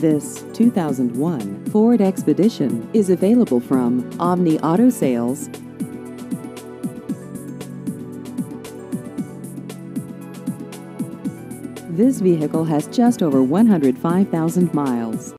This 2001 Ford Expedition is available from Omni Auto Sales. This vehicle has just over 105,000 miles.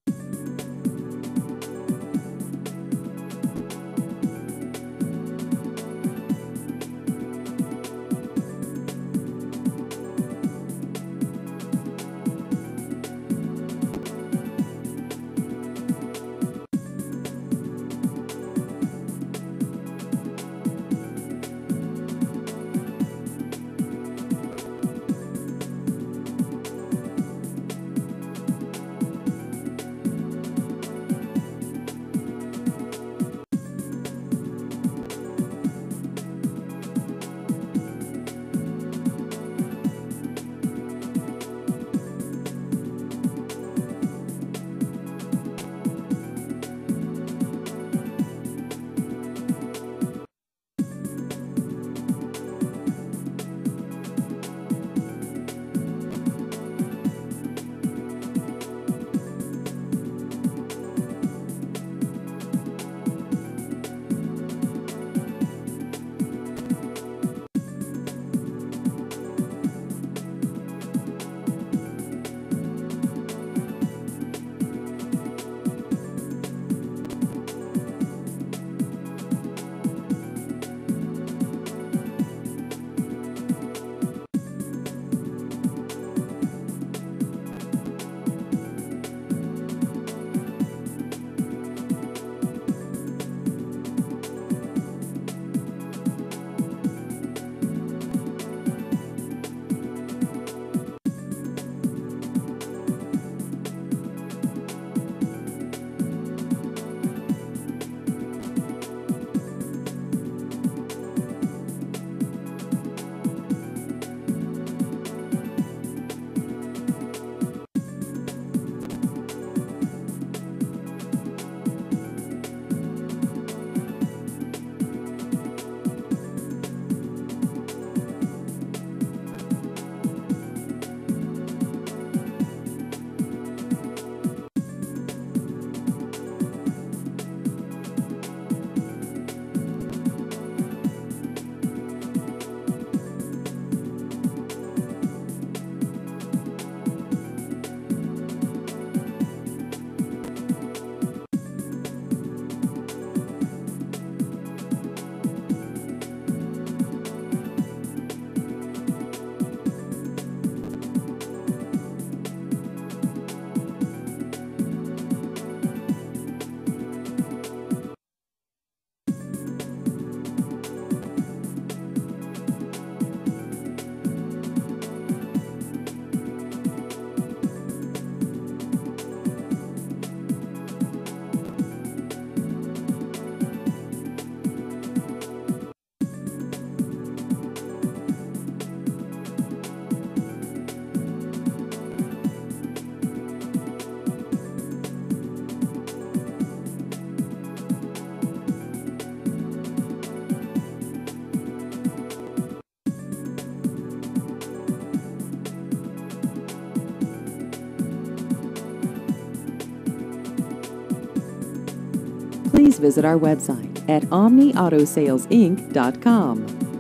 Please visit our website at omniautosalesinc.com.